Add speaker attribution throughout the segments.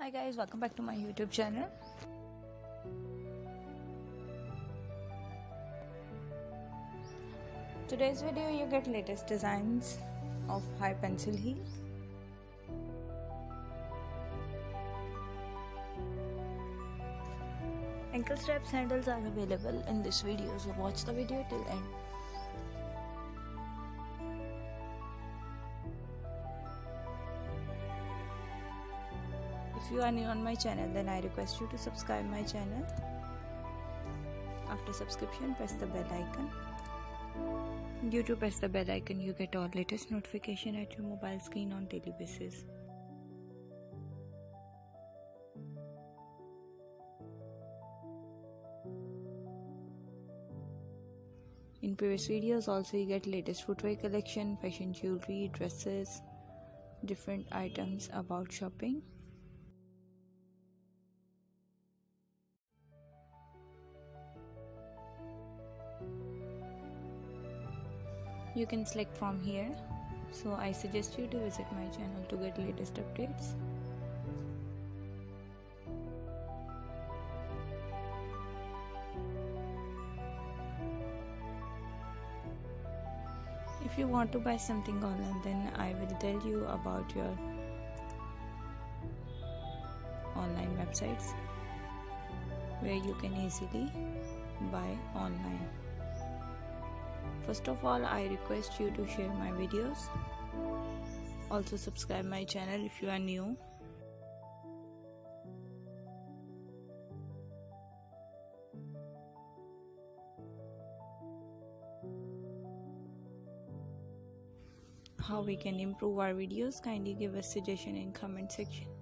Speaker 1: Hi guys, welcome back to my YouTube channel. Today's video you get latest designs of high pencil heel. Ankle strap sandals are available in this video so watch the video till end. If you are new on my channel then I request you to subscribe my channel. After subscription press the bell icon. Due to press the bell icon you get all latest notification at your mobile screen on daily basis. In previous videos also you get latest footwear collection, fashion jewelry, dresses, different items about shopping. You can select from here. So i suggest you to visit my channel to get latest updates. If you want to buy something online then i will tell you about your online websites where you can easily First of all, I request you to share my videos. Also subscribe my channel if you are new. How we can improve our videos, kindly give us suggestion in comment section.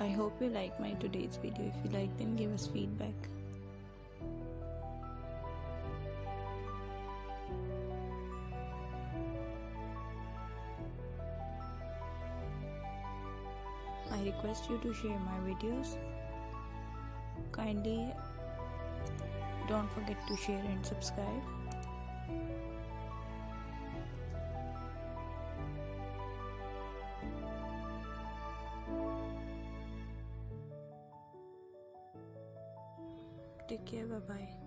Speaker 1: I hope you like my today's video. If you like then give us feedback. I request you to share my videos. Kindly don't forget to share and subscribe. Take care. Bye bye.